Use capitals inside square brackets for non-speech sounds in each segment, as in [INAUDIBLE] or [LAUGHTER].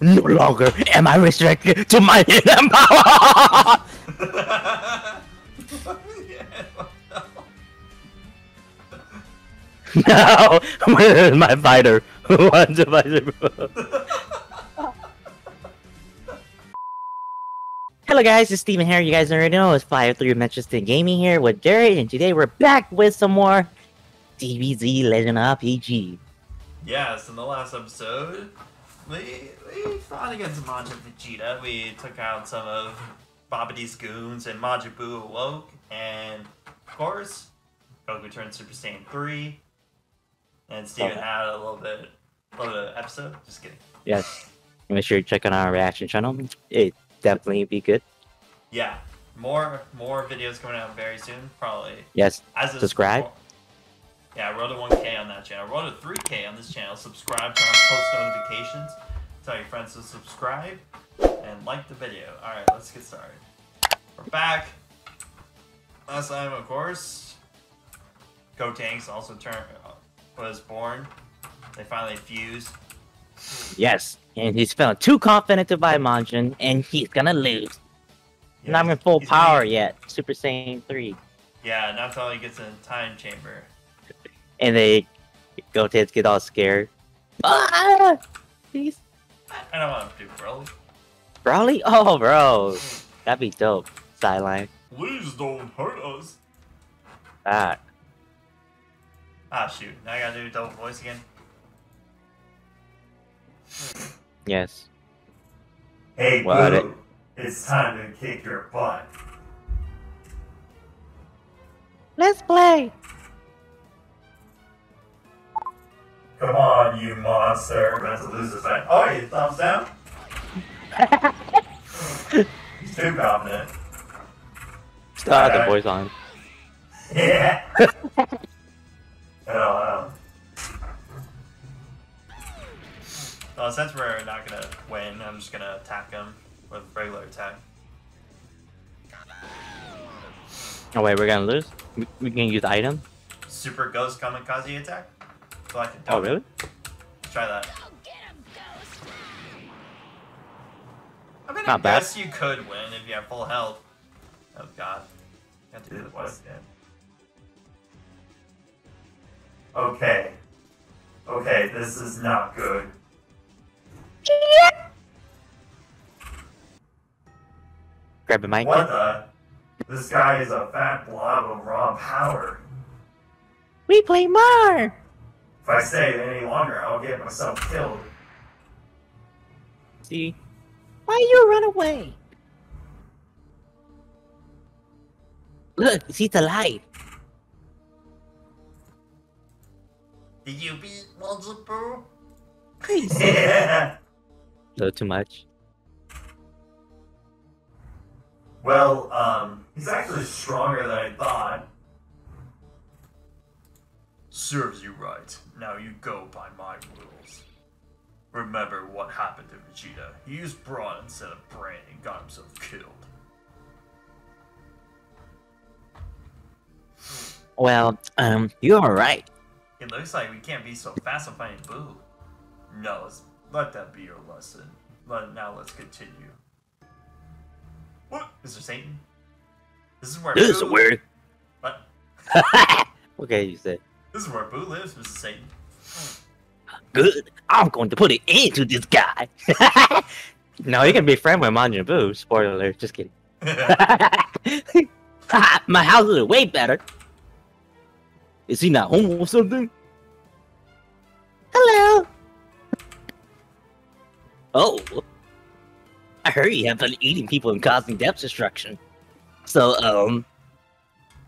No longer am I restricted to my hidden power! [LAUGHS] now, where is my fighter? Who wants to fight Hello guys, it's Steven here. You guys already know it's 503 Majestic Gaming here with Jared, and today we're back with some more DBZ Legend RPG. Yes, in the last episode, we we fought against Majin Vegeta. We took out some of Babidi's goons, and Majin Buu awoke, and of course, Goku turned Super Saiyan 3, and Steven had a little bit, a little bit of episode. Just kidding. Yes, make sure you check out our reaction channel. It definitely be good. Yeah, more more videos coming out very soon, probably. Yes, As Subscribe. Yeah, I wrote a 1K on that channel. I wrote a 3K on this channel. Subscribe, turn on post notifications. Tell your friends to subscribe and like the video. Alright, let's get started. We're back. Last time, of course, Gotenks also turned was born. They finally fused. yes, and he's feeling too confident to buy Manjin, and he's gonna lose. Yeah, Not in full power gonna- yet. Super Saiyan 3. Yeah, not until he gets in the time chamber. And they Gotenks get all scared. Ah! Please. I don't want to do Broly. Broly? Oh, bro. That'd be dope. Sideline. Please don't hurt us. Ah. Ah, shoot. Now I gotta do double voice again. Yes. Hey, What? Buu, it's time to kick your butt. Let's play. Come on, you monster. We're about to lose this fight. Oh, you thumbs down? [LAUGHS] He's too confident. Still have the Alright. voice on. [LAUGHS] Yeah. oh, well, since we're not gonna win, I'm just gonna attack him with regular attack. Oh, wait, we're gonna lose? We, we can use item? Super Ghost Kamikaze attack. So I can Oh, really? Try that. I mean, I Not bad. guess you could win if you have full health. Oh god. You have to do the voice again. Okay. Okay, this is not good. Grab a mic. What the? This guy is a fat blob of raw power. We play more! If I stay any longer, I'll get myself killed. See? Why you run away? Look, he's alive. Did you beat Multiple? Please. [LAUGHS] yeah. A little too much. Well, um, he's actually stronger than I thought. Serves you right. Now you go by my rules. Remember what happened to Vegeta. He used brawn instead of brain and got himself killed. Well, um, you're right. It looks like we can't be so fast on finding Buu. No, let's, let that be your lesson. Let, now let's continue. What? Mr. Satan? This is where This is Buu... weird. What? [LAUGHS] okay, you said. This is where Buu lives, Mr. Satan. Good. I'm going to put it into this guy. [LAUGHS] no, you can be friend with Majin Buu. Spoiler alert. Just kidding. [LAUGHS] [LAUGHS] My house is way better. Is he not home or something? Hello. Oh. I heard you have been eating people and causing depth destruction. So, um,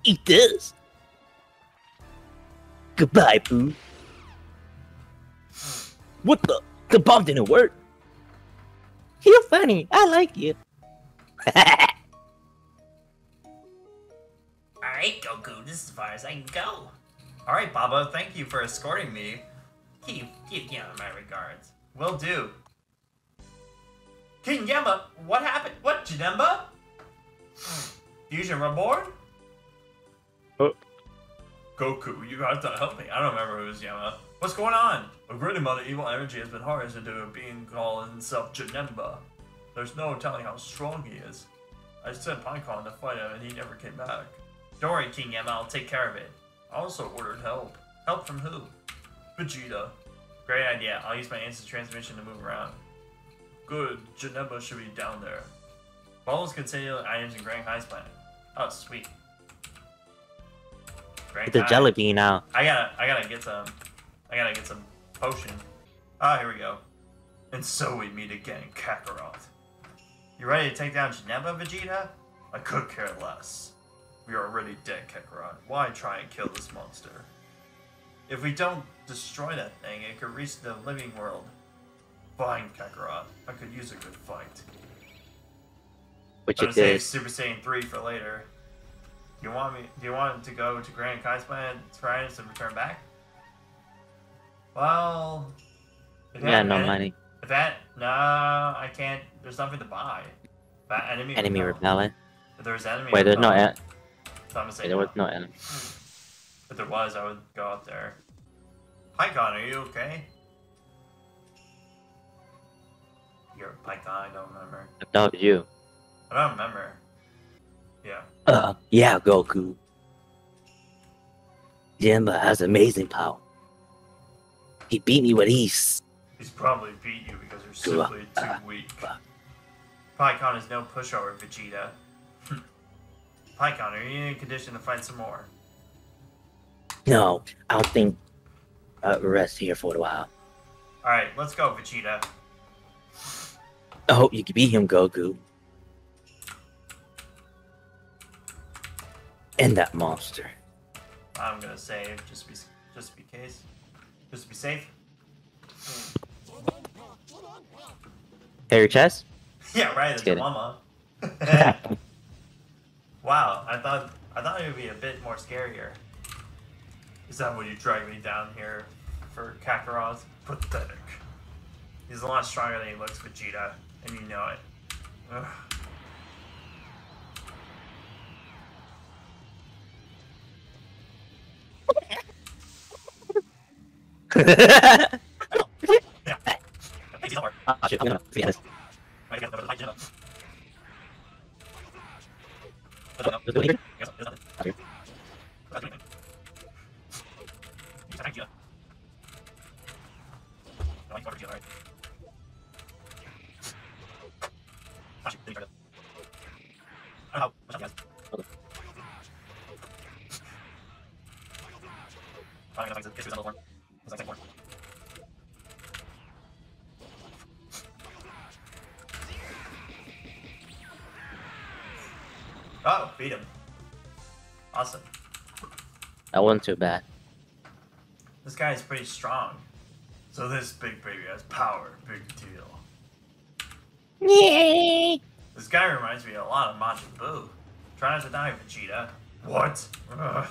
eat this. Goodbye, Buu. What the? The bomb didn't work. You're funny. I like you. [LAUGHS] Alright, Goku, this is as far as I can go. Alright, Baba, thank you for escorting me. Keep, keep Yama my regards. Will do. King Yama, what happened? What, Janemba? Fusion Reborn? Goku, you have to help me. I don't remember who was Yama. What's going on? A great amount of evil energy has been harnessed into a being called himself Janemba. There's no telling how strong he is. I sent Pikkon to fight him and he never came back. Don't worry, King Yama, I'll take care of it. I also ordered help. Help from who? Vegeta. Great idea. I'll use my instant transmission to move around. Good. Janemba should be down there. Follows continue items in Grand Kai's planet. Oh, sweet. It's a Kai. jelly bean now. I gotta, I gotta get some. I gotta get some potion. Ah, here we go. And so we meet again, Kakarot. You ready to take down Janemba, Vegeta? I could care less. We are already dead, Kakarot. Why try and kill this monster? If we don't destroy that thing, it could reach the living world. Fine, Kakarot. I could use a good fight. Which I'm it gonna save did. Super Saiyan 3 for later. Do you want me? Do you want to go to Grand Kai's planet Science and return back? Well, Yeah, no money. If that, no, I can't. There's nothing to buy. That enemy. Enemy repellent. If there's enemy. Wait, there's no. En- so I'm gonna say wait, there was no. enemy. If there was, I would go out there. Pikkon, are you okay? You're a Pikkon. I don't remember. No, you. I don't remember. Yeah. Uh, yeah, Goku. Janemba has amazing power. He beat me with ease. He's probably beat you because you're simply too uh, weak. Uh. Pikkon is no pushover, Vegeta. [LAUGHS] Pikkon, are you in condition to fight some more? No, I don't think uh, I'll rest here for a while. Alright, let's go, Vegeta. I hope you can beat him, Goku. And that monster. I'm gonna save just be just be case. Just to be safe. Your chest? [LAUGHS] Yeah, right, it's mama. [LAUGHS] wow, I thought I thought it would be a bit more scarier. Is that what you dragged me down here for Kakarot? Pathetic. He's a lot stronger than he looks, Vegeta, and you know it. Ugh. Ah, shit, I'm gonna forget this. Right. Let's do it here. Oh, beat him. Awesome. That wasn't too bad. This guy is pretty strong. So this big baby has power. Big deal. Yay! This guy reminds me a lot of Majin Buu. Try not to die, Vegeta. What? [LAUGHS] Ugh.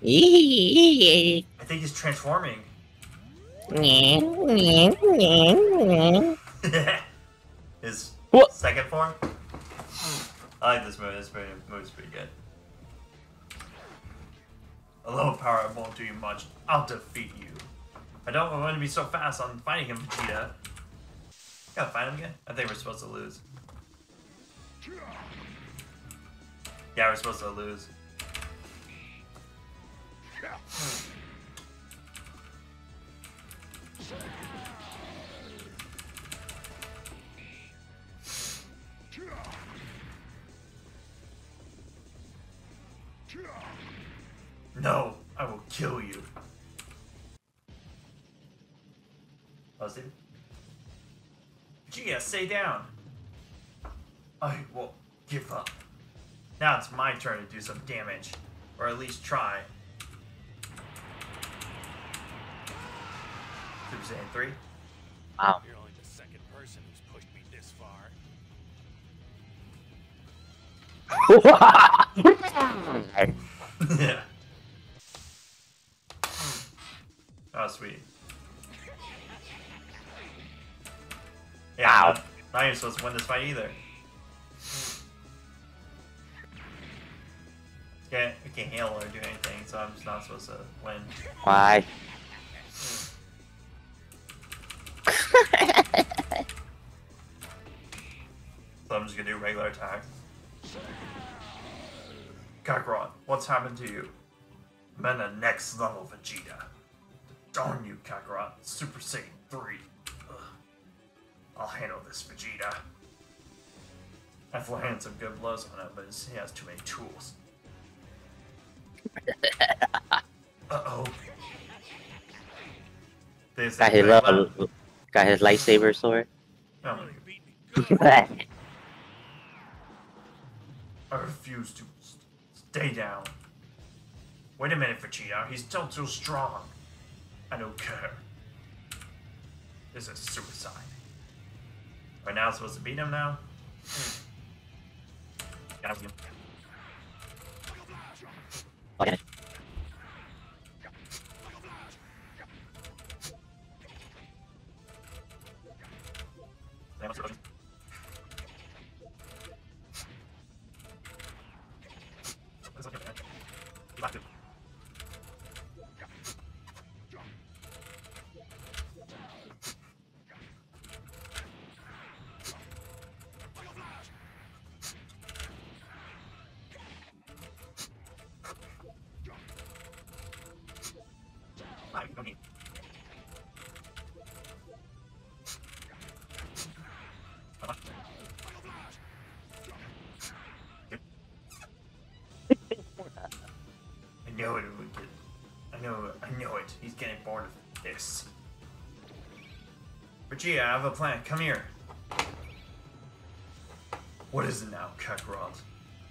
Yay! I think he's transforming. [LAUGHS] His What? second form? I like this move. This move move's pretty good. A little power won't do you much. I'll defeat you. I don't want to be so fast on fighting him, Vegeta. Gotta fight him again? I think we're supposed to lose. Yeah, we're supposed to lose. Hmm. No, I will kill you. See? Gia, stay down. I will give up. Now it's my turn to do some damage. Or at least try. Super Saiyan 3. Wow. Yeah. [LAUGHS] Oh, sweet. Yeah, Ow. not, not even supposed to win this fight either. Okay, can't heal or do anything, so I'm just not supposed to win. Why? So I'm just gonna do regular attacks. Kakarot, what's happened to you? I'm at the next level Vegeta. Darn you, Kakarot. Super Saiyan 3. Ugh. I'll handle this, Vegeta. I've landed some good blows on him, but he has too many tools. [LAUGHS] Uh-oh. There's got his lap. got his lightsaber sword. Oh, [LAUGHS] I refuse to stay down. Wait a minute, Vegeta. He's still too strong. I don't care. This is suicide. Right now, supposed to beat him now? Hmm. I'm- Okay. yeah, Vegeta, I have a plan. Come here. What is it now, Kakarot?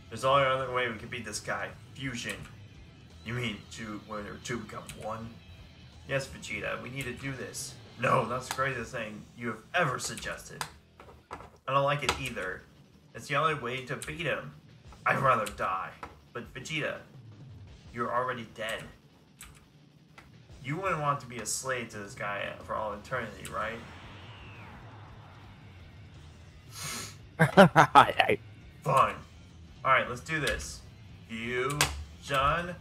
There's only other way we can beat this guy. Fusion. You mean two, where two become one? Yes, Vegeta. We need to do this. No, that's the craziest thing you have ever suggested. I don't like it either. It's the only way to beat him. I'd rather die. But Vegeta, you're already dead. You wouldn't want to be a slave to this guy for all eternity, right? [LAUGHS] Fine. Alright, let's do this. You, John.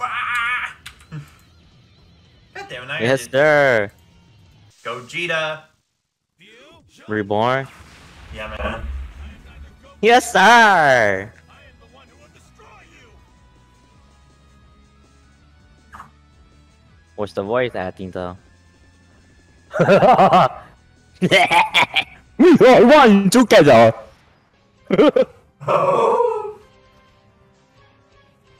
Ah! [LAUGHS] God damn it, yes, sir. Gogeta. Reborn. Yeah, man. Yes, sir. I the one who will destroy you. What's the voice acting though? [LAUGHS] we are one together. Oh!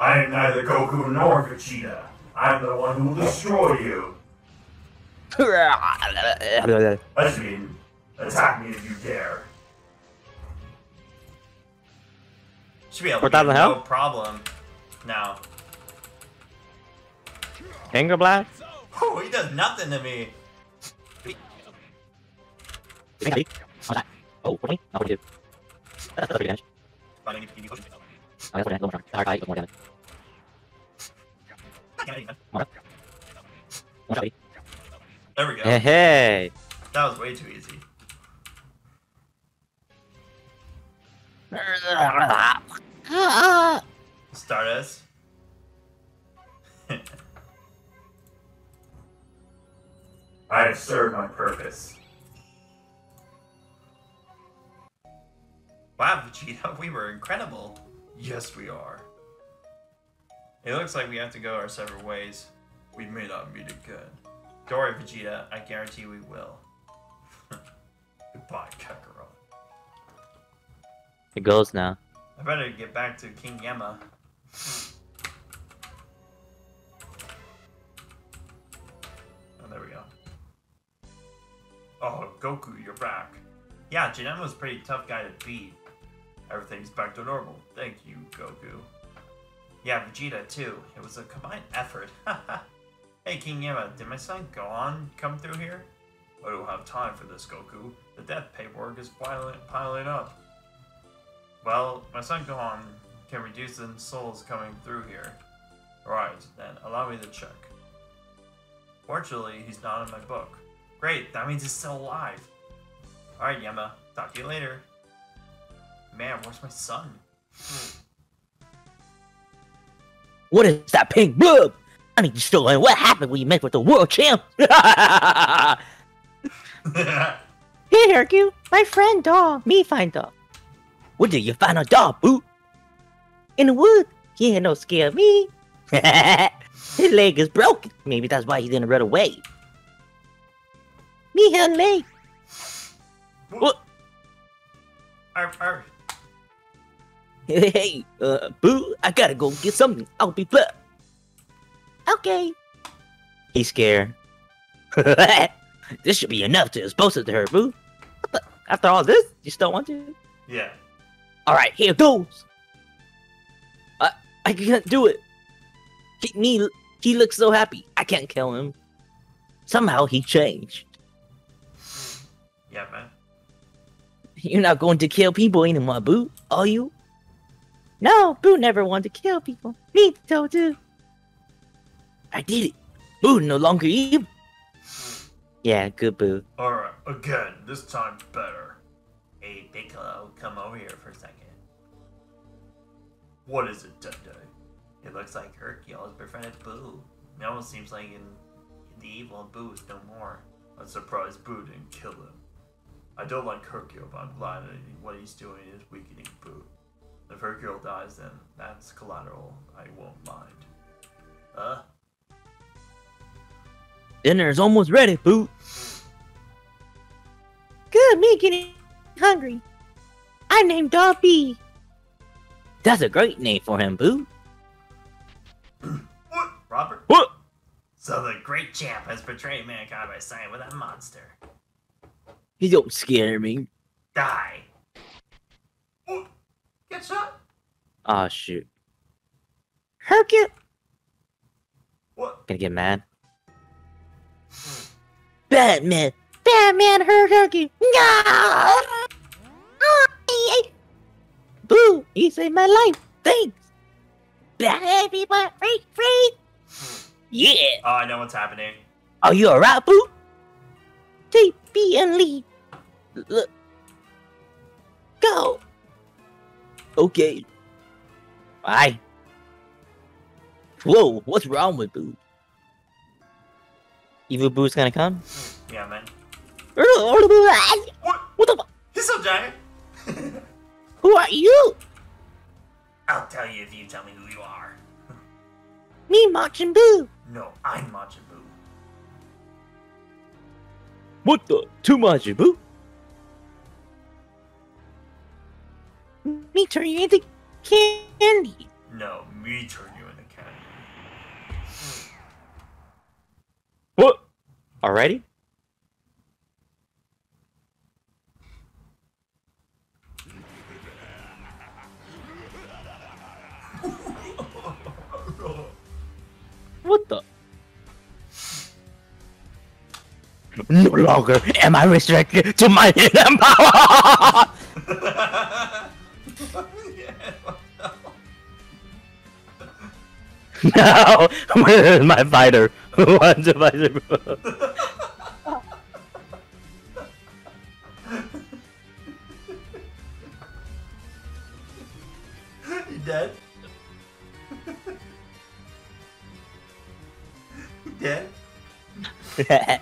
I am neither Goku nor Vegeta. I'm the one who will destroy you. [LAUGHS] I mean, attack me if you dare. Should be able to What the get hell? no problem now. Anger blast. Oh, he does nothing to me. Oh, what me? Not what you do. That's pretty damage. I need to give you- Oh, that's what I don't Hard eye, more damage. More. One shot, There we go. Hey, hey. That was way too easy. Stardust. I have served my purpose. Wow, Vegeta, [LAUGHS] we were incredible. Yes, we are. It looks like we have to go our separate ways. We may not meet again. Don't worry, Vegeta. I guarantee we will. [LAUGHS] Goodbye, Kakarot. It goes now. I better get back to King Yama. Oh, there we go. Oh, Goku, you're back. Yeah, Janemba was a pretty tough guy to beat. Everything's back to normal. Thank you, Goku. Yeah, Vegeta too. It was a combined effort. [LAUGHS] hey, King Yama, did my son Gohan come through here? I don't have time for this, Goku. The death paperwork is piling, piling up. Well, my son Gohan can reduce the souls coming through here. Right, then allow me to check. Fortunately, he's not in my book. Great, that means he's still alive. Alright, Yama, talk to you later. Man, where's my son? What is that pink blood? I need to him what happened when you met with the world champ. [LAUGHS] Here, Hercule, my friend dog. Me find dog. Where did you find a dog, Buu? In the woods. He ain't no scare of me. [LAUGHS] His leg is broken. Maybe that's why he didn't run away. Me had leg. What? Arf, arf. Hey, hey, uh, Buu, I gotta go get something. I'll be back. Okay. He's scared. [LAUGHS] this should be enough to expose it to her, Buu. After all this, you still want to? Yeah. Alright, here goes. I I can't do it. He, me, he looks so happy. I can't kill him. Somehow he changed. Yeah, man. You're not going to kill people anymore, Buu, are you? No, Buu never wanted to kill people. Me so too. I did it. Buu no longer evil. Yeah, good Buu. Alright, again, this time better. Hey, Piccolo, come over here for a second. What is it, Dende? It looks like Hercule has befriended Buu. It almost seems like in the evil Buu is no more. I'm surprised Buu didn't kill him. I don't like Hercule, but I'm glad that what he's doing is weakening Buu. If her girl dies, then that's collateral. I won't mind. Uh, Dinner's almost ready, Buu. Good, me getting hungry. I named Dog B. That's a great name for him, Buu. [CLEARS THROAT] what? Robert? What? So the great champ has betrayed mankind by siding with that monster. You don't scare me. Die. Oh, get shot. Aw, ah, shoot. Hercule. What? Gonna get mad. Batman. Batman hurt Hercule. No! Buu, you saved my life. Thanks. Everyone, free, free. Yeah. Oh, I know what's happening. Are you alright, Buu? Take B and leave. Look. Go. Okay. Bye. Whoa, what's wrong with Buu? Evil Buu's gonna come? Hmm, yeah, man. What What? the fu- He's so giant. Who are you? I'll tell you if you tell me who you are. Me, Majin Buu. No, I'm Majin Buu. What the? Too Majin Buu? Me turn you into candy. No, me turn you into candy. What? Already? What the? No longer am I restricted to my hidden [LAUGHS] power! [LAUGHS] no! Where is [LAUGHS] my fighter? [LAUGHS] Who wants to fight the [LAUGHS] you dead? you dead?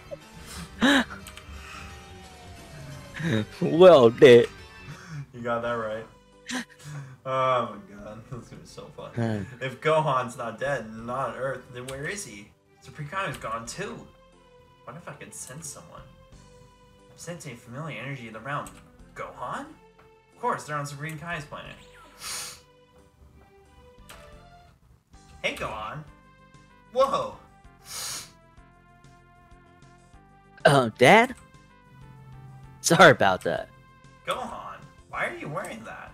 well, dead. You got that right. [LAUGHS] If Gohan's not dead and not on Earth, then where is he? Supreme is gone too. What if I could sense someone? I'm sensing familiar energy in the realm. Gohan? Of course, they're on Supreme Kai's planet. Hey, Gohan. Whoa. Oh, Dad? Sorry about that. Gohan, why are you wearing that?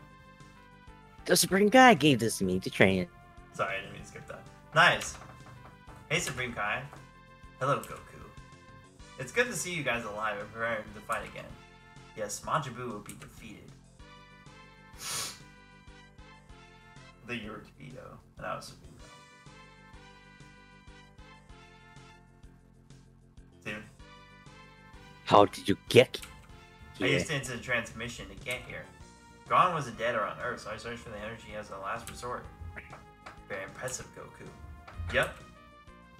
The Supreme Kai gave this to me to train. Sorry, I didn't mean to skip that. Nice. Hey, Supreme Kai. Hello, Goku. It's good to see you guys alive and preparing to fight again. Yes, Majin Buu will be defeated. [SIGHS] the you were Vito, and I was Supreme Kai. Steven, How did you get here? I used instant transmission to get here. Gohan wasn't dead or on Earth, so I searched for the energy as a last resort. Very impressive, Goku. Yep.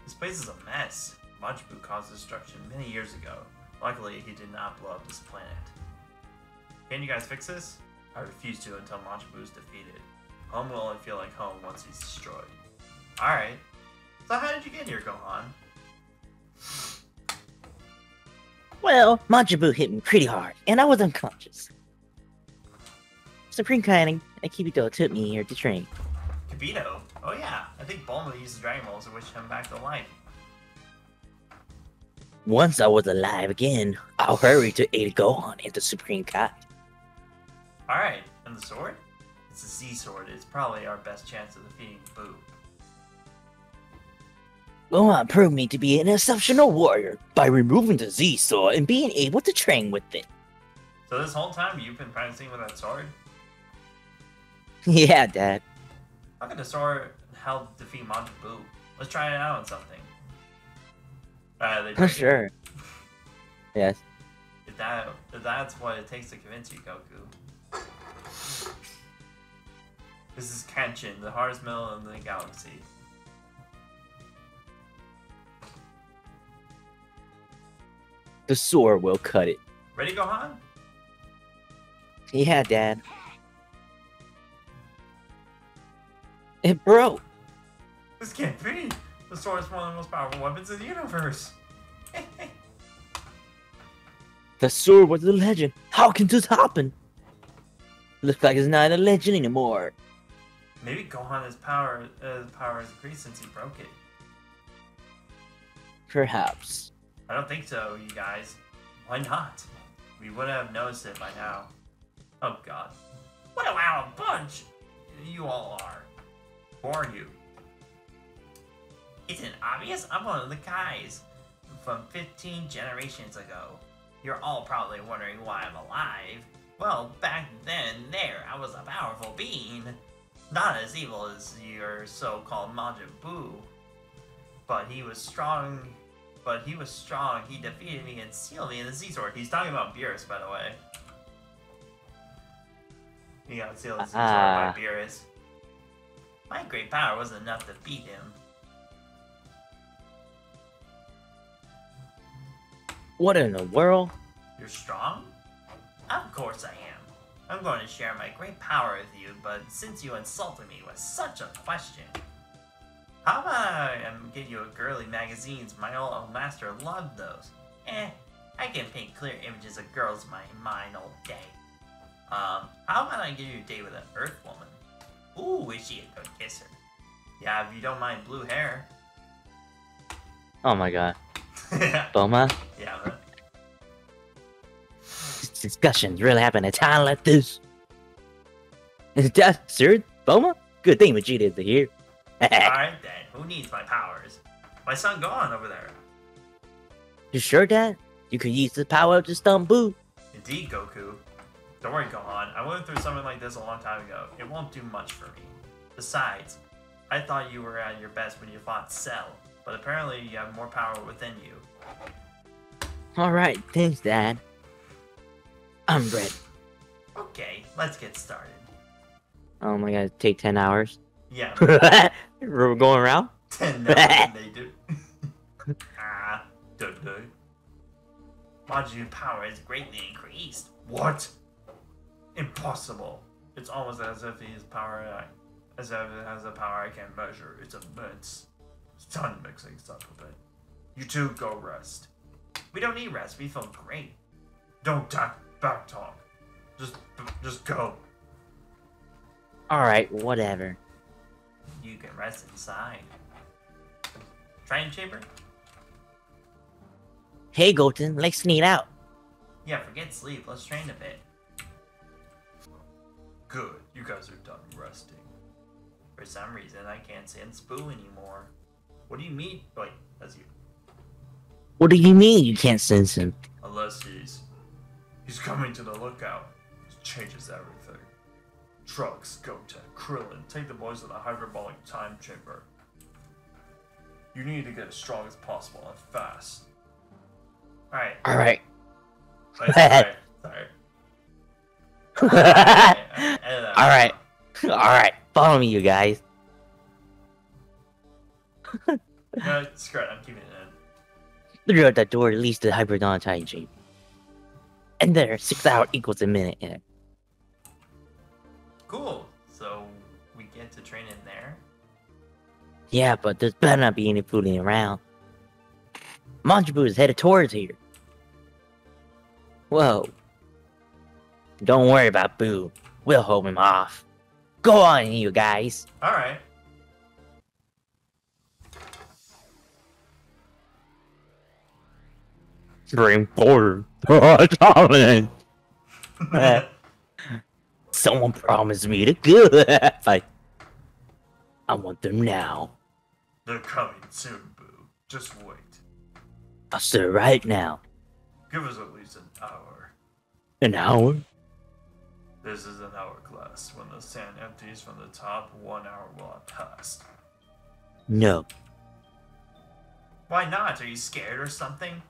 This place is a mess. Majin Buu caused destruction many years ago. Luckily, he did not blow up this planet. Can you guys fix this? I refuse to until Majin Buu is defeated. Home will only feel like home once he's destroyed. Alright. So how did you get here, Gohan? Well, Majin Buu hit me pretty hard, and I was unconscious. Supreme Kai and Akibito took me here to train. Kibito? Oh yeah, I think Bulma uses Dragon Balls to wish him back to life. Once I was alive again, I'll hurry to aid Gohan and the Supreme Kai. Alright, and the sword? It's a Z sword. It's probably our best chance of defeating Buu. Gohan proved me to be an exceptional warrior by removing the Z sword and being able to train with it. So this whole time you've been practicing with that sword? [LAUGHS] yeah, Dad. How can the sword help defeat Majin Buu? Let's try it out on something. Uh, For sure. [LAUGHS] Yes. If that if that's what it takes to convince you, Goku. This is Katchin, the hardest mill in the galaxy. The sword will cut it. Ready, Gohan? Yeah, Dad. It broke. This can't be. The sword is one of the most powerful weapons in the universe. [LAUGHS] The sword was a legend. How can this happen? Looks like it's not a legend anymore. Maybe Gohan's power uh, power has increased since he broke it. Perhaps. I don't think so, you guys. Why not? We would have noticed it by now. Oh god. What a wild bunch you all are. Who are you? Isn't obvious? I'm one of the guys from 15 generations ago. You're all probably wondering why I'm alive. Well, back then, there, I was a powerful being. Not as evil as your so-called Majin Buu. But he was strong but he was strong. He defeated me and sealed me in the Z Sword. He's talking about Beerus, by the way. He got sealed in the Z Sword Ah. by Beerus. My great power wasn't enough to beat him. What in the world? You're strong? Of course I am. I'm going to share my great power with you, but since you insulted me with such a question, how about I get you a girly magazines? My old master loved those. Eh, I can paint clear images of girls in my mind all day. Um, how about I give you a date with an Earth woman? Ooh, is she a good kisser? Yeah, if you don't mind blue hair. Oh my god. [LAUGHS] Bulma? Yeah, right? discussions really happen at a time like this. Is that sir? Bulma? Good thing Vegeta is here. [LAUGHS] Alright then, who needs my powers? My son Gohan over there. you sure, Dad? You could use the power to stump Buu. Indeed, Goku. Don't worry, Gohan. I went through something like this a long time ago. It won't do much for me. Besides, I thought you were at your best when you fought Cell, but apparently you have more power within you. Alright, thanks, Dad. I'm ready. Okay, let's get started. Oh my god, take 10 hours. Yeah, [LAUGHS] We're going around? [LAUGHS] ten than they do. ah, duh duh. Majin power is greatly increased. What? Impossible. It's almost as if his power, uh, as if it has a power I can't measure. It's immense. It's time to mix things up a bit. You two go rest. We don't need rest. We feel great. Don't talk, back talk. Just, just go. Alright, whatever. You can rest inside. Training chamber? Hey, Goten, let's sneak out. Yeah, forget sleep. Let's train a bit. Good. You guys are done resting. For some reason, I can't sense Buu anymore. What do you mean? Wait, that's you. What do you mean you can't sense him? Unless he's... He's coming to the lookout. It changes everything. Trunks, go to Krillin, take the boys to the hyperbolic time chamber. You need to get as strong as possible and fast. Alright. Alright. Sorry. [LAUGHS] [LAUGHS] Edit that Alright. out. Alright, follow me, you guys. [LAUGHS] No, screw it. I'm keeping it in. At that door leads to the Hyperbolic Time Chamber. And there, six hour equals a minute in it. Cool. So we get to train in there. Yeah, but there's better not be any fooling around. Majin Buu is headed towards here. Whoa. Don't worry about Buu. We'll hold him off. Go on, you guys. All right. Bring forward. Dominant. [LAUGHS] Someone promised me the good. I, I want them now. They're coming soon, Buu. Just wait. I'll start right now. Give us at least an hour. An hour? This is an hourglass. When the sand empties from the top, one hour will have passed. No. Why not? Are you scared or something?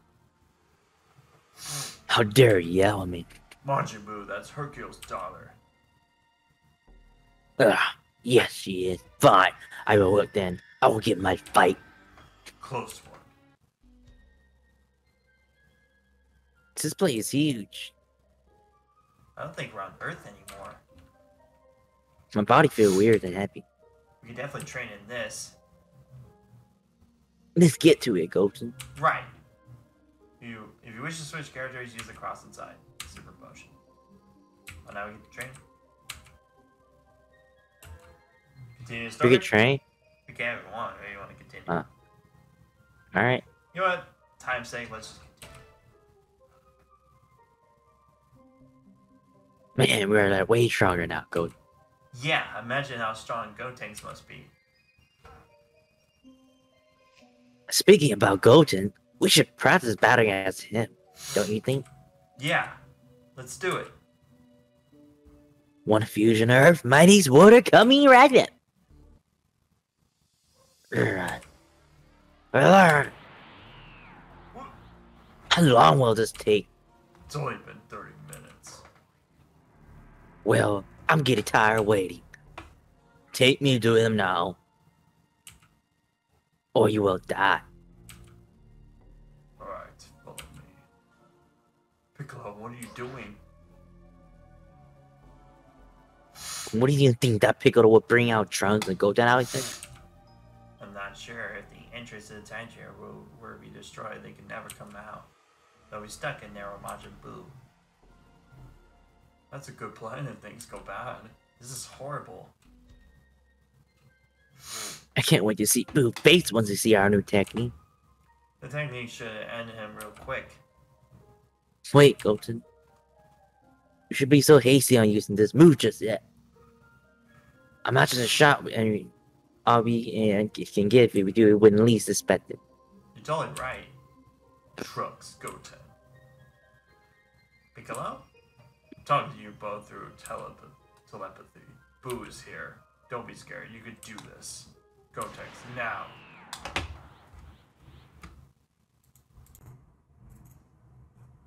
How dare you yell at me? Majin Buu, that's Hercule's daughter. Ugh, yes, she is. Fine. I will look then. I will get my fight. Close one. This place is huge. I don't think we're on Earth anymore. My body feels weird and happy. We can definitely train in this. Let's get to it, Goten. Right. You, if you wish to switch characters, use the cross inside. Super potion. Well, now we get to train. Continue to We could train. We can if we want. Maybe you want to continue. Uh. Alright. You know what? Time's sake, let's just Man, we're like way stronger now, Goten. Yeah, imagine how strong Gotenks must be. Speaking about Goten, we should practice battling against him. Don't you think? Yeah, let's do it. One fusion earth, mighty's water coming. Right. How long will this take? It's only been 30 minutes. Well, I'm getting tired waiting. Take me to him now. Or you will die. Alright, follow me. Piccolo, what are you doing? What do you think that Piccolo would bring out Trunks and go down out like that? I'm not sure if the entrance to the time chamber will, will be destroyed. They could never come out. They'll be stuck in there with Majin Buu. That's a good plan if things go bad. This is horrible. I can't wait to see Buu face once they see our new technique. The technique should end him real quick. Wait, Goten. You should be so hasty on using this move just yet. I'm not just a shot and I'll be and can get if we do it when least expect it. You're totally right. Trunks, Goten. Piccolo? Talking to you both through telep- telepathy. Buu is here. Don't be scared. You could do this. Go text now.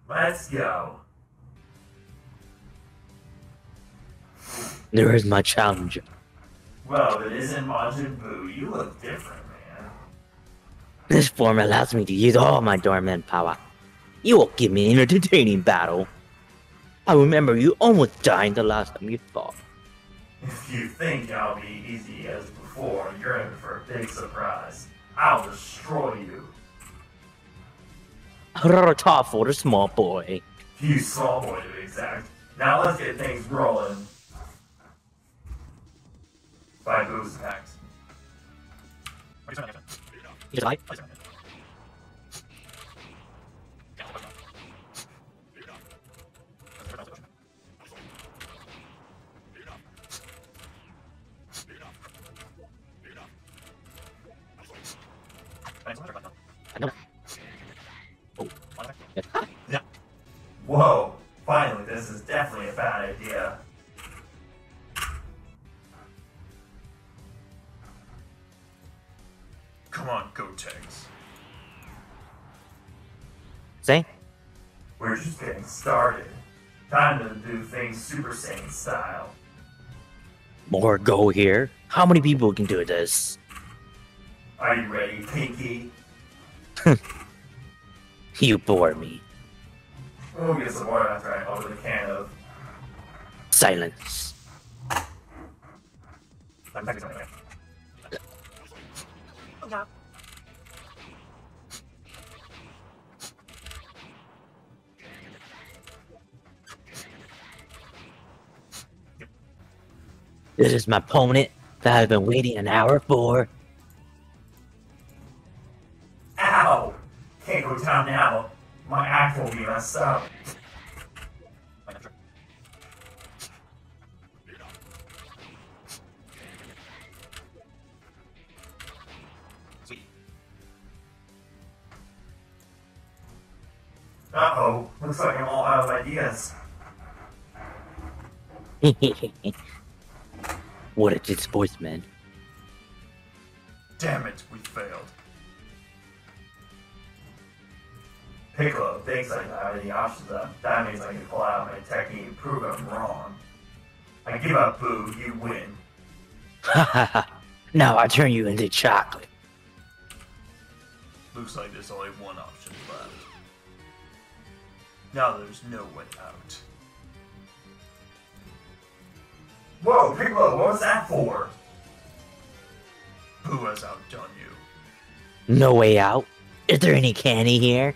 Let's go. There is my challenger. Well, if it isn't Majin Buu, you look different, man. This form allows me to use all my dormant power. You will give me an entertaining battle. I remember you almost dying the last time you fought. If you think I'll be easy as before, you're in for a big surprise. I'll destroy you. Tough for the small boy. You small boy to be exact. Now let's get things rolling. Five boost attacks. Yeah. Whoa! Finally, this is definitely a bad idea. Come on, Gotenks. Say, We're just getting started. Time to do things Super Saiyan style. more go here. How many people can do this? Are you ready, Pinky? [LAUGHS] You bore me. We'll get some more after I open the can of. Silence. This is my opponent that I've been waiting an hour for. Down now. My act will be messed up. Uh-oh. Looks like I'm all out of ideas. [LAUGHS] what a good sportsman. Damn it, we failed. Piccolo thinks I don't have any options up. That means I can pull out my technique and prove I'm wrong. I give up, Buu. You win. [LAUGHS] now I turn you into chocolate. Looks like there's only one option left. Now there's no way out. Whoa, Piccolo, what was that for? Buu has outdone you. No way out. Is there any candy here?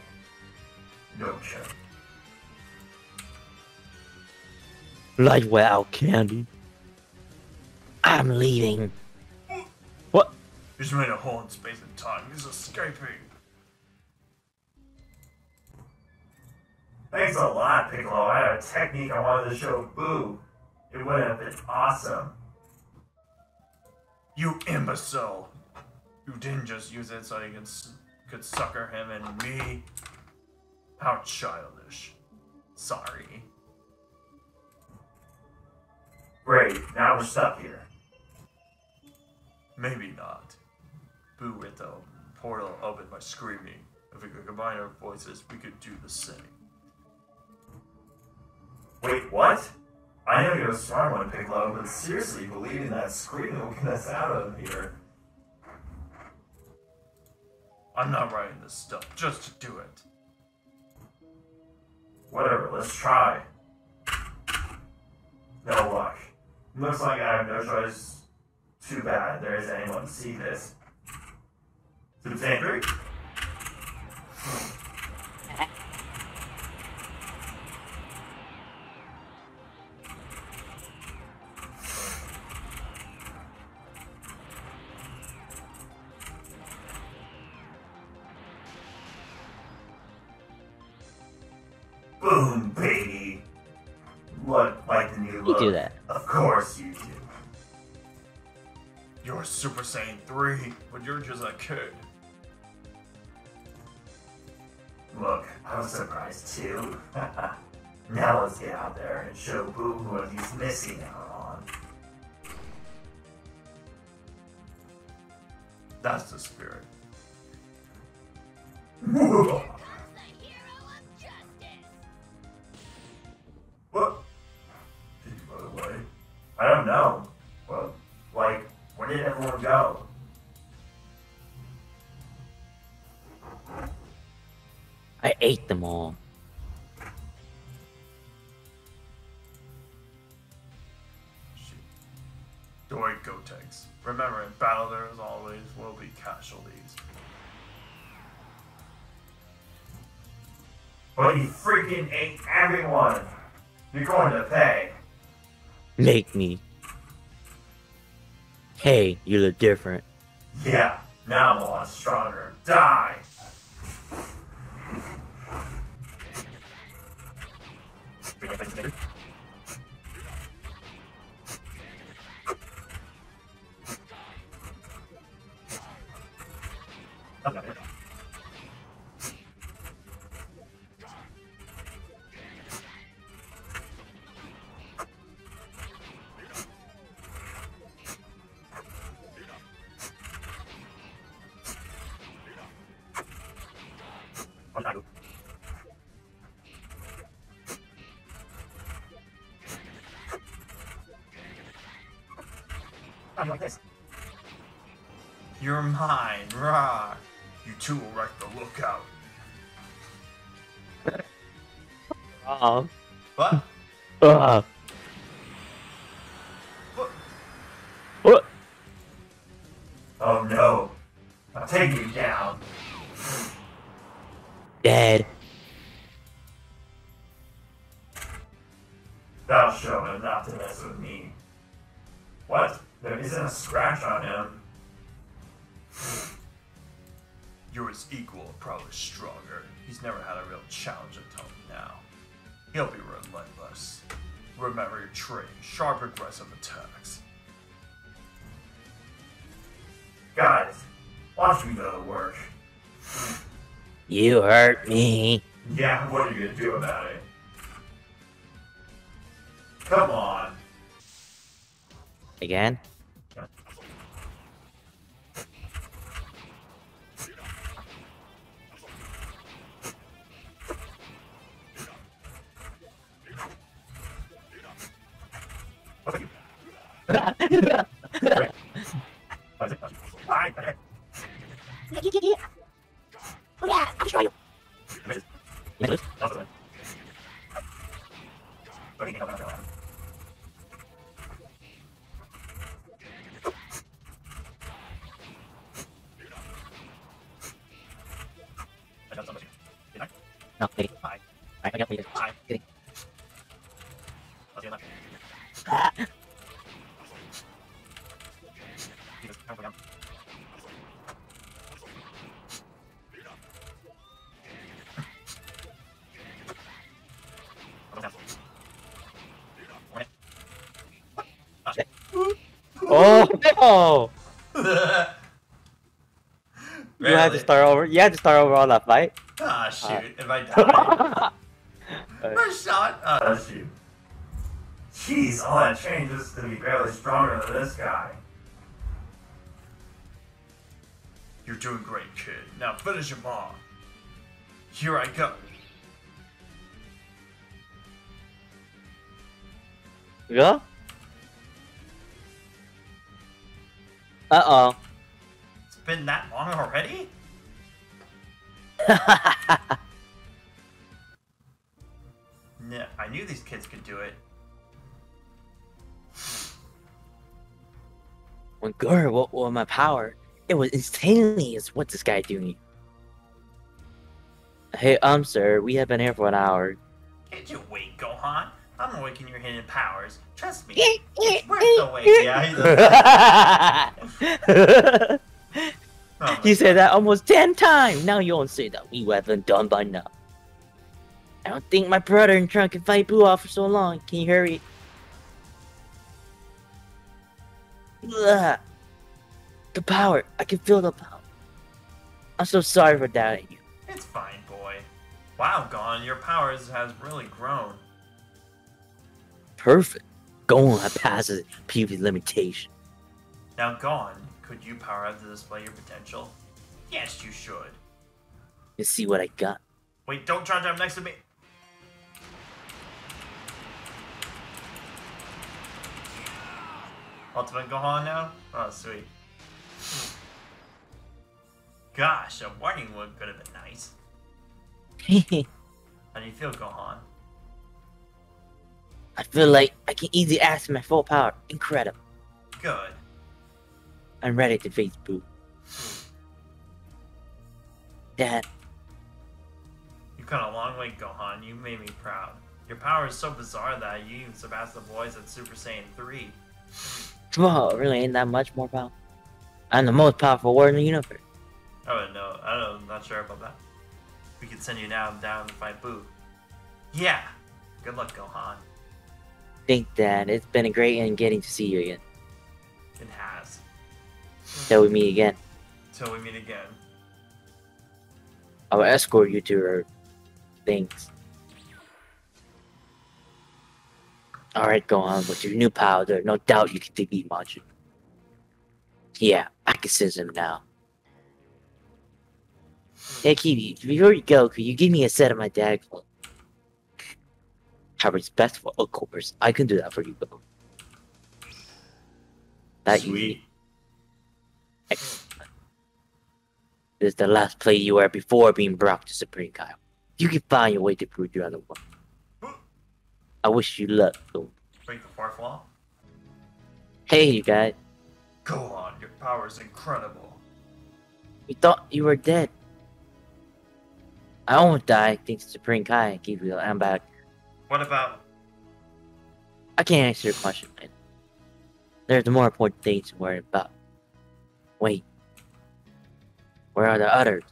No chance. Like without candy? I'm leaving. What? He's made a hole in space and time. He's escaping. Thanks a lot, Piccolo. I had a technique I wanted to show Buu. It would have been awesome. You imbecile! You didn't just use it so you could, s- could sucker him and me. How childish. Sorry. Great, now we're stuck here. Maybe not. Buu with the portal opened by screaming. If we could combine our voices, we could do the same. Wait, what? I know you're a smart one, Piccolo, but seriously, believing that screaming will get us out of here. I'm not writing this stuff just to do it. Whatever, let's try. No luck. Looks like I have no choice. Too bad there isn't anyone to see this. Substain hmm. I ate them all. Shit. Doi Gotenks. Remember, in battle there as always will be casualties. But you freaking ate everyone! You're going to pay! Make me. Hey, you look different. Yeah, now I'm a lot stronger. Die! Like this. His equal, probably stronger. He's never had a real challenge until now. He'll be relentless. Remember your training, sharp aggressive attacks. Guys, watch me go to work. You hurt me. Yeah, what are you gonna do about it? Come on. Again? No, wait. I, I got me. Kidding. Oh no! [LAUGHS] You had to start over. You had to start over on that fight. Ah, shoot. If I [LAUGHS] die. Uh, First shot. Oh, shoot. Jeez, all that training just to be barely stronger than this guy. You're doing great, kid. Now finish him off. Here I go. yeah. Uh oh. It's been that long already? [LAUGHS] Yeah, I knew these kids could do it. when Gura what was my power, it was instantaneous. What's this guy doing? Hey, um, sir, we have been here for an hour. Can't you wait, Gohan? I'm awakening your hidden powers. Trust me. Eh, eh, it's worth eh, the wait. Yeah, he does. Oh, you said that almost ten times. Now you won't say that we haven't done by now. I don't think my brother and Trunk can fight Buu off for so long. Can you hurry? Ugh. The power. I can feel the power. I'm so sorry for doubting you. It's fine, boy. Wow, Gohan, your powers has really grown. Perfect. Go on, passes previous limitation. Now, Gohan, could you power up to display your potential? Yes, you should. Let's see what I got. Wait, don't try to jump next to me. Ultimate Gohan now? Oh, sweet. Hmm. Gosh, a warning would could have been nice. [LAUGHS] How do you feel, Gohan? I feel like I can easily access my full power. Incredible. Good. I'm ready to face Buu. Dad, You've come a long way, Gohan. You made me proud. Your power is so bizarre that you even surpassed the boys at Super Saiyan 3. [LAUGHS] whoa, it really ain't that much more power. I'm the most powerful warrior in the universe. Oh, no, I don't know, I'm not sure about that. We could send you now down to fight Buu. Yeah! Good luck, Gohan. Think, that it's been a great in getting to see you again. It has. Till we meet again. Till we meet again. I will escort you to her things. Alright, go on with your new powder. No doubt you can defeat Majin. Yeah, I can sense him now. Hey, Kiwi, before you go, could you give me a set of my dad clothes? How respectful, of course. I can do that for you, though. That easy. Sweet. Excellent. This is the last place you were before being brought to Supreme Kai. You can find your way to prove the other one. I wish you luck, Boom. Break the fourth wall. Hey, you guys. Go on, your power is incredible. We thought you were dead. I almost died thanks to Supreme Kai. Keep you. I'm back. What about I can't answer your question, man. There's more important things to worry about. Wait. Where are the others?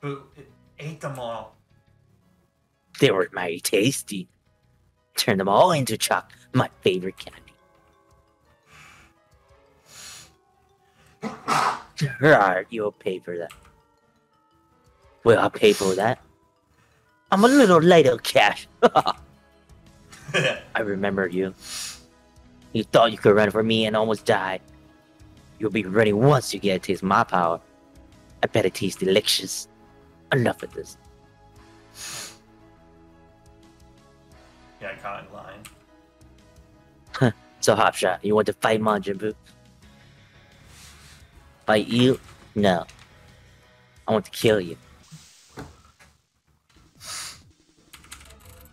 Buu? It ate them all. They were mighty tasty. Turn them all into chalk, my favorite candy. Alright, you'll pay for that. Well, I'll pay for that. I'm a little on cash. [LAUGHS] I remember you. You thought you could run for me and almost died. You'll be ready once you get a taste of my power. I bet it tastes delicious. Enough of this. yeah, I caught in line. So, Hopshot, you want to fight Majin Buu? Fight you? No. I want to kill you.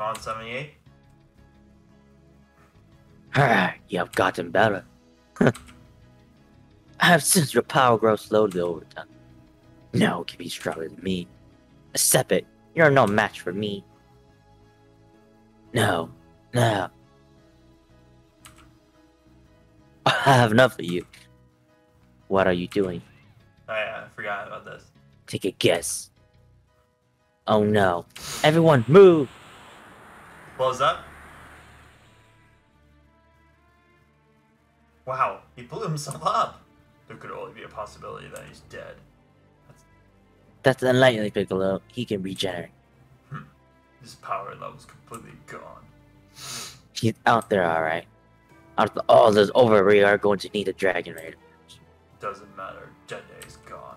Gone 78. [SIGHS] Ah, you have gotten better. I have sensed your power grow slowly over time. No can be stronger than me. Accept it. You're no match for me. No, no. [LAUGHS] I have enough of you. What are you doing? Oh yeah, I forgot about this. Take a guess. Oh no. Everyone move! Blows up. Wow, he blew himself up. There could only be a possibility that he's dead. That's unlikely, Piccolo. He can regenerate. Hmm. His power level's completely gone. He's out there, alright. Of all those over, we are going to need a Dragon Raider. Doesn't matter. Day's gone.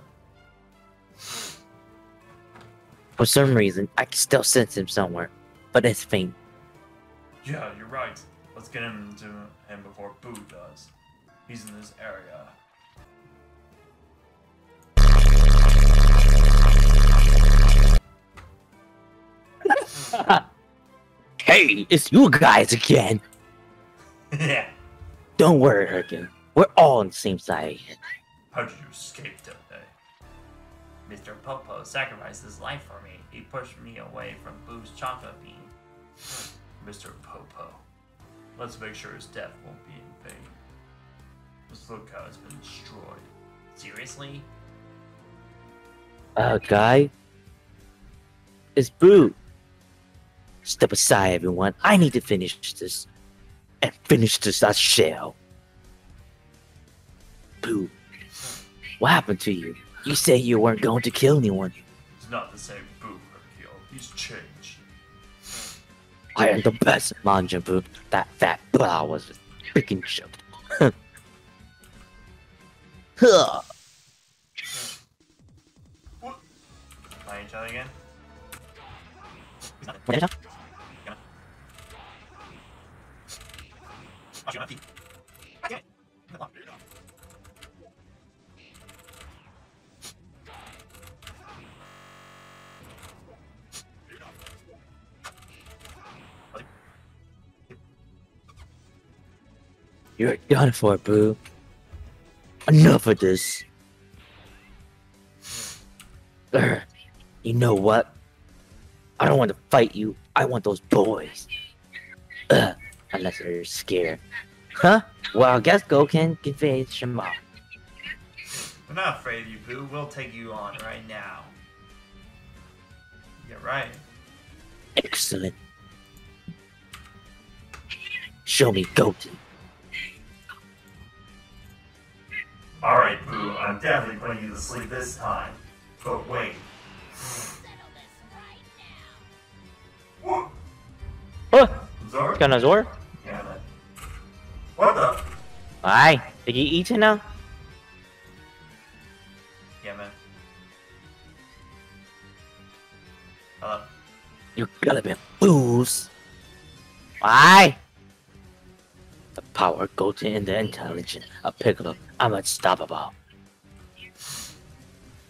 For some reason, I can still sense him somewhere, but it's faint. Yeah, you're right. Let's get him to him before Buu does. He's in this area. [LAUGHS] Hey, it's you guys again. yeah. Don't worry, Herkin. We're all on the same side. How did you escape Dead Day? Mr. Popo sacrificed his life for me. He pushed me away from Buu's chocolate bean. Hmm. Mr. Popo. Let's make sure his death won't be in vain. This lookout has been destroyed. Seriously? Uh, guy? It's Buu. Step aside, everyone. I need to finish this. And finish this as shell. Buu. What happened to you? You said you weren't going to kill anyone. He's not the same Buu, Hercule. He's changed. I am the best Majin Buu. That fat blah was a freaking joke. Huh. Each other again? You're done for, Buu. Enough of this. Urgh. You know what? I don't want to fight you. I want those boys. Ugh. Unless they're scared. Huh? Well, I guess Goken can face Shima. We're not afraid of you, Buu. We'll take you on right now. Yeah, right. Excellent. Show me Goten. Alright, Buu. I'm definitely putting you to sleep this time. But wait. What? Zor? got Zor? Yeah, man. What the? Aye, did you eat it now? Yeah, man. Hello? You gotta be fools. Why? The power goes in the intelligence of Piccolo. I'm unstoppable.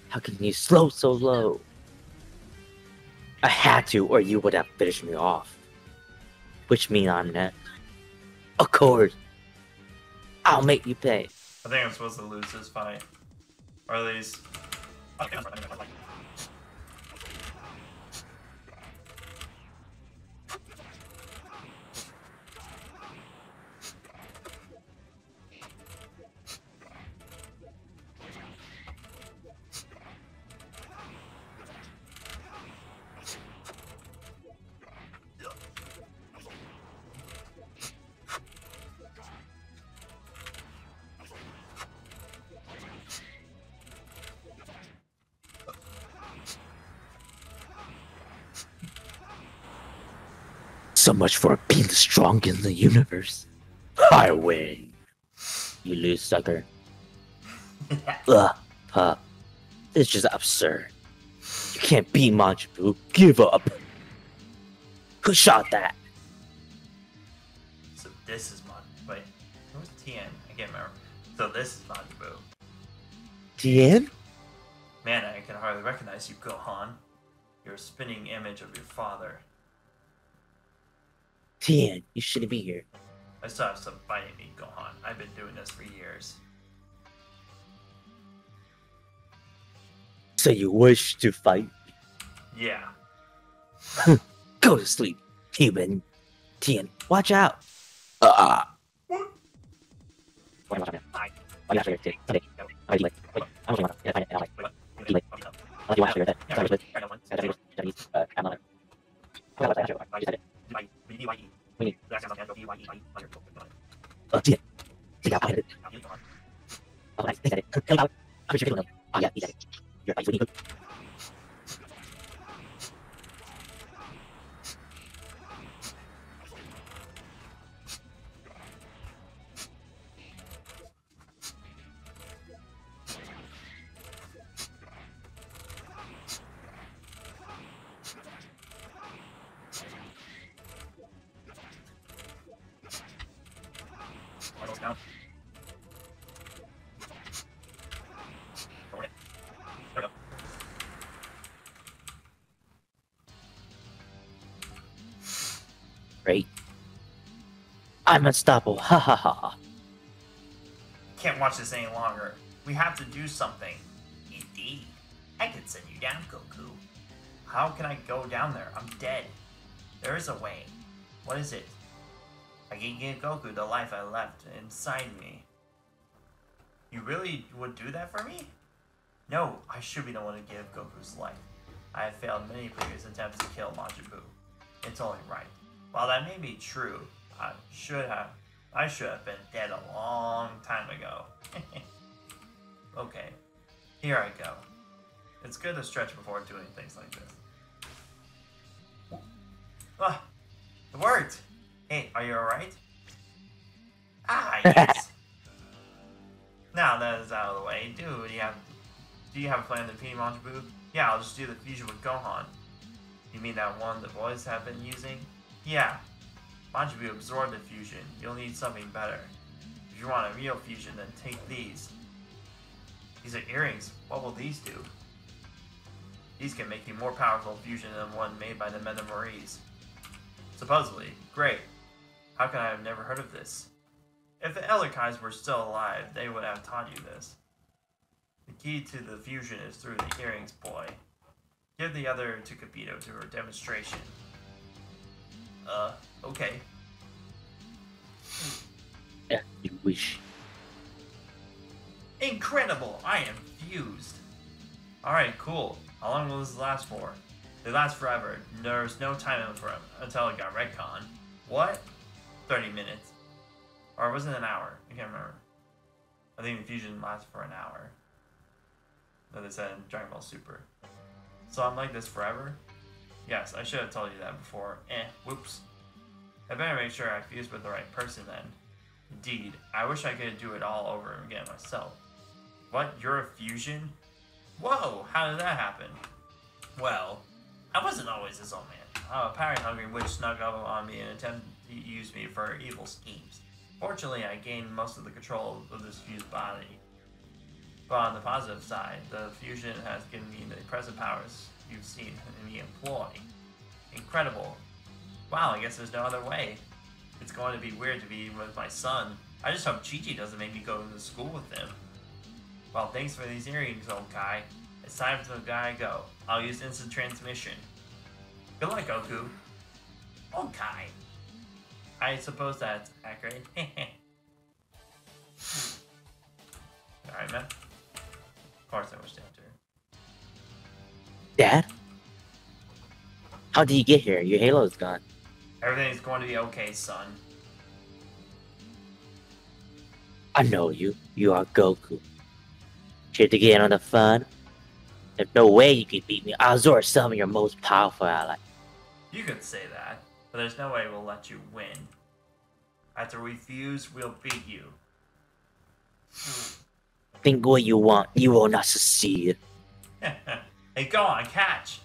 How can you slow so low? I had to, or you would have finished me off. Which means I'm next. Of course. I'll make you pay. I think I'm supposed to lose this fight. Or at least. Much for being the strongest in the universe. I win. You lose, sucker. [LAUGHS] Ugh, pup. It's just absurd. You can't beat Majin Buu. Give up. Who shot that? So this is Mon. Wait, who's Tien? I can't remember. So this is Majin Buu. Tien? Man, I can hardly recognize you, Gohan. You're a spinning image of your father. Tien, you shouldn't be here. I still have some fighting me, Gohan. I've been doing this for years. So you wish to fight? Yeah. [LAUGHS] Go to sleep, human. Tien, watch out. Uh, What? uh, I'm unstoppable. Ha ha ha. Can't watch this any longer. We have to do something. Indeed. I can send you down, Goku. How can I go down there? I'm dead. There is a way. What is it? I can give Goku the life I left inside me. You really would do that for me? No, I should be the one to give Goku's life. I have failed many previous attempts to kill Majin Buu. It's only right. While that may be true, I should have I should have been dead a long time ago. [LAUGHS] okay, here I go. It's good to stretch before doing things like this. Ah, it worked! Hey, are you alright? Ah, [LAUGHS] yes! now that is out of the way, dude, you have do you have a plan to Majin Buu? Yeah, I'll just do the fusion with Gohan. You mean that one the boys have been using? Yeah. Majin Buu absorbed the fusion. You'll need something better. If you want a real fusion, then take these. These are earrings. What will these do? These can make you more powerful fusion than one made by the Maurice. Supposedly. Great. How can I have never heard of this? If the Elokais were still alive, they would have taught you this. The key to the fusion is through the earrings, boy. Give the other to Kibito to her demonstration. Uh, okay. Yeah, you wish. Incredible! I am fused. Alright, cool. How long will this last for? They last forever. There's no time limit for them until it got retcon. What? 30 minutes. Or was it an hour? I can't remember. I think the fusion lasts for an hour. that they said in Dragon Ball Super. So I'm like this forever? Yes, I should have told you that before. Eh, whoops. I better make sure I fuse with the right person then. Indeed, I wish I could do it all over again myself. What, you're a fusion? Whoa, how did that happen? Well, I wasn't always his old man. A power-hungry witch snuck up on me and attempted to use me for evil schemes. Fortunately, I gained most of the control of this fused body. But on the positive side, the fusion has given me the present powers you've seen me employ. Incredible. Wow, I guess there's no other way. It's going to be weird to be with my son. I just hope Chi-Chi doesn't make me go to school with him. Well, thanks for these earrings, old guy. It's time for the guy to go. I'll use instant transmission. Good luck, Goku. Okay. I suppose that's accurate. [LAUGHS] Alright, man. Of course I wish to enter. Dad? How did you get here? Your halo's gone. Everything's going to be okay, son. I know you. You are Goku. Here to get in on the fun? There's no way you can beat me. I'll absorb some of your most powerful allies. You could say that, but there's no way we'll let you win. After we fuse, we'll beat you. Think what you want. You will not succeed. [LAUGHS] hey, go on, catch!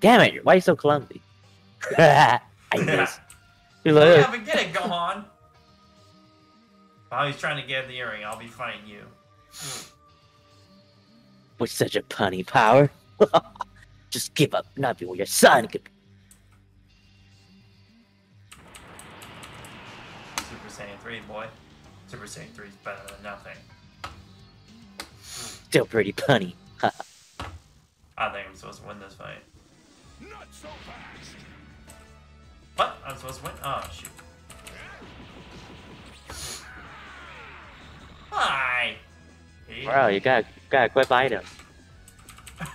Damn it! Why are you so clumsy? [LAUGHS] I [LAUGHS] miss. [LAUGHS] You Oh, look. yeah, but get it, go on. While he's trying to get the earring, I'll be fighting you. Hmm. with such a punny power. Just give up. Not be what your son could be. Super Saiyan 3, boy. Super Saiyan 3 is better than nothing. Still pretty punny. I think I'm supposed to win this fight. Not so fast. What? I'm supposed to win? Oh, shoot. Hi! Hey. Bro, you got got equip items. [LAUGHS] Am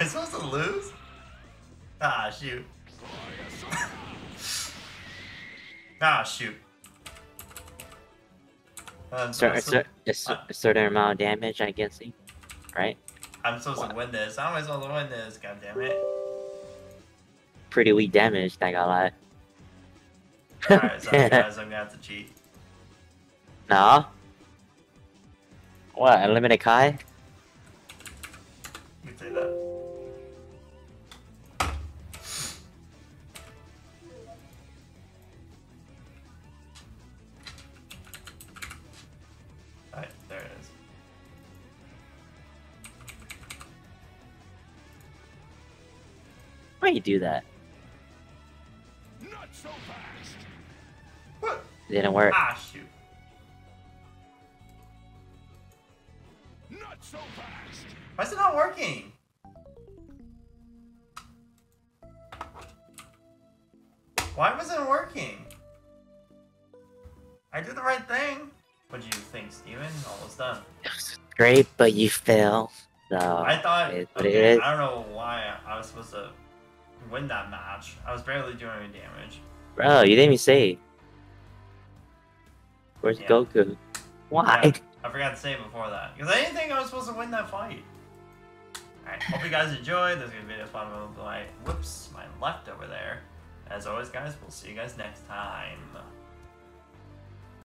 I supposed to lose? Ah, shoot. [LAUGHS] ah, shoot. Uh, I'm Cer- supposed, cer- a, cer- uh, a certain amount of damage, I guess. Eh, right? I'm supposed to win this. I'm supposed to win this? God damn it. Pretty weak damage, I got lie. Alright, sorry guys, I'm gonna have to cheat. no? What, Unlimited Kai? Do that? Not so fast. What? Didn't work. Ah, shoot. Not so fast. Why is it not working? Why wasn't it working? I did the right thing. What do you think, Steven? Almost done. Great, but you fail. So I thought, it is what it okay, is. I don't know why I was supposed to win that match. I was barely doing any damage. Bro, you didn't even say. Where's Yeah. Goku? Why? Yeah, I forgot to say before that. Because I didn't think I was supposed to win that fight. Alright, hope you guys enjoyed. There's gonna be a fun of my whoops, my left over there. As always, guys, we'll see you guys next time.